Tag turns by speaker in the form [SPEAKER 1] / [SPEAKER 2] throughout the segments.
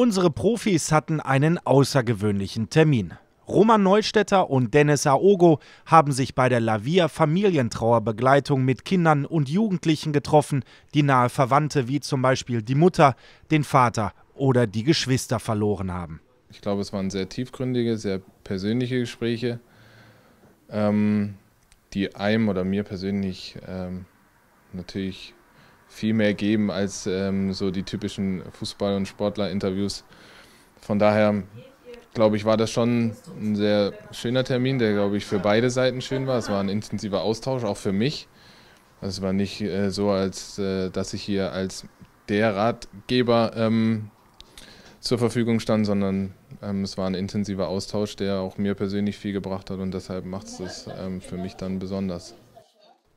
[SPEAKER 1] Unsere Profis hatten einen außergewöhnlichen Termin. Roman Neustädter und Dennis Aogo haben sich bei der Lavia Familientrauerbegleitung mit Kindern und Jugendlichen getroffen, die nahe Verwandte wie zum Beispiel die Mutter, den Vater oder die Geschwister verloren haben.
[SPEAKER 2] Ich glaube, es waren sehr tiefgründige, sehr persönliche Gespräche, ähm, die einem oder mir persönlich ähm, natürlich viel mehr geben als ähm, so die typischen Fußball- und Sportler-Interviews. Von daher glaube ich, war das schon ein sehr schöner Termin, der, glaube ich, für beide Seiten schön war. Es war ein intensiver Austausch, auch für mich. Es war nicht äh, so, als äh, dass ich hier als der Ratgeber ähm, zur Verfügung stand, sondern ähm, es war ein intensiver Austausch, der auch mir persönlich viel gebracht hat und deshalb macht es das ähm, für mich dann besonders.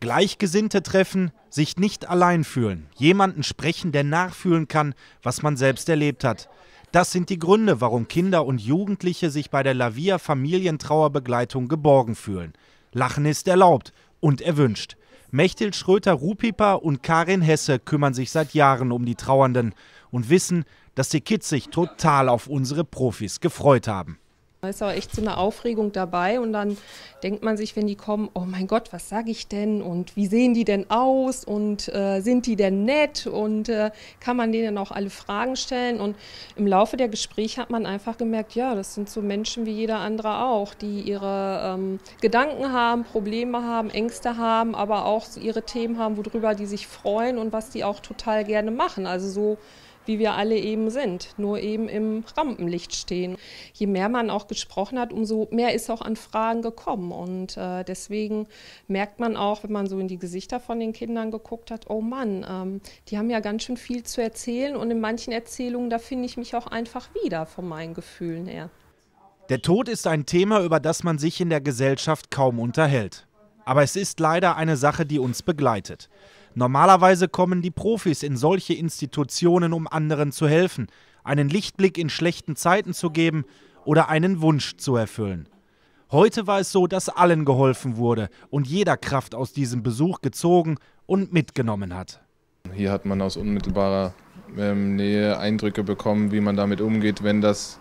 [SPEAKER 1] Gleichgesinnte treffen, sich nicht allein fühlen, jemanden sprechen, der nachfühlen kann, was man selbst erlebt hat. Das sind die Gründe, warum Kinder und Jugendliche sich bei der Lavia Familientrauerbegleitung geborgen fühlen. Lachen ist erlaubt und erwünscht. Mechthild Schröter-Rupiper und Karin Hesse kümmern sich seit Jahren um die Trauernden und wissen, dass die Kids sich total auf unsere Profis gefreut haben.
[SPEAKER 3] Da ist aber echt so eine Aufregung dabei und dann denkt man sich, wenn die kommen, oh mein Gott, was sage ich denn und wie sehen die denn aus und äh, sind die denn nett und äh, kann man denen auch alle Fragen stellen und im Laufe der Gespräche hat man einfach gemerkt, ja, das sind so Menschen wie jeder andere auch, die ihre ähm, Gedanken haben, Probleme haben, Ängste haben, aber auch ihre Themen haben, worüber die sich freuen und was die auch total gerne machen. Also so wie wir alle eben sind, nur eben im Rampenlicht stehen. Je mehr man auch gesprochen hat, umso mehr ist auch an Fragen gekommen. Und äh, deswegen merkt man auch, wenn man so in die Gesichter von den Kindern geguckt hat, oh Mann, ähm, die haben ja ganz schön viel zu erzählen. Und in manchen Erzählungen, da finde ich mich auch einfach wieder von meinen Gefühlen her.
[SPEAKER 1] Der Tod ist ein Thema, über das man sich in der Gesellschaft kaum unterhält. Aber es ist leider eine Sache, die uns begleitet. Normalerweise kommen die Profis in solche Institutionen, um anderen zu helfen, einen Lichtblick in schlechten Zeiten zu geben oder einen Wunsch zu erfüllen. Heute war es so, dass allen geholfen wurde und jeder Kraft aus diesem Besuch gezogen und mitgenommen hat.
[SPEAKER 2] Hier hat man aus unmittelbarer ähm, Nähe Eindrücke bekommen, wie man damit umgeht, wenn das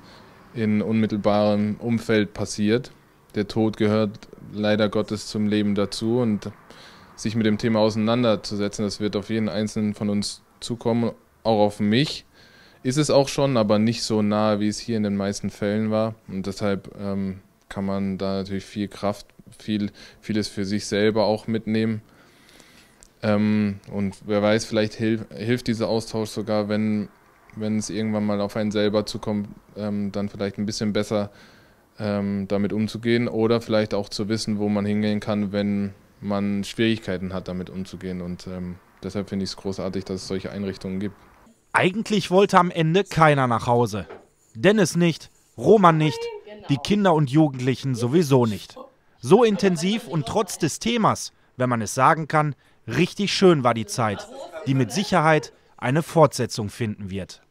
[SPEAKER 2] in unmittelbarem Umfeld passiert. Der Tod gehört leider Gottes zum Leben dazu und sich mit dem Thema auseinanderzusetzen. Das wird auf jeden Einzelnen von uns zukommen, auch auf mich. Ist es auch schon, aber nicht so nahe, wie es hier in den meisten Fällen war. Und deshalb ähm, kann man da natürlich viel Kraft, viel, vieles für sich selber auch mitnehmen. Ähm, und wer weiß, vielleicht hilf, hilft dieser Austausch sogar, wenn, wenn es irgendwann mal auf einen selber zukommt, ähm, dann vielleicht ein bisschen besser ähm, damit umzugehen oder vielleicht auch zu wissen, wo man hingehen kann, wenn man Schwierigkeiten hat, damit umzugehen. Und ähm, deshalb finde ich es großartig, dass es solche Einrichtungen gibt.
[SPEAKER 1] Eigentlich wollte am Ende keiner nach Hause. Dennis nicht, Roman nicht, die Kinder und Jugendlichen sowieso nicht. So intensiv und trotz des Themas, wenn man es sagen kann, richtig schön war die Zeit, die mit Sicherheit eine Fortsetzung finden wird.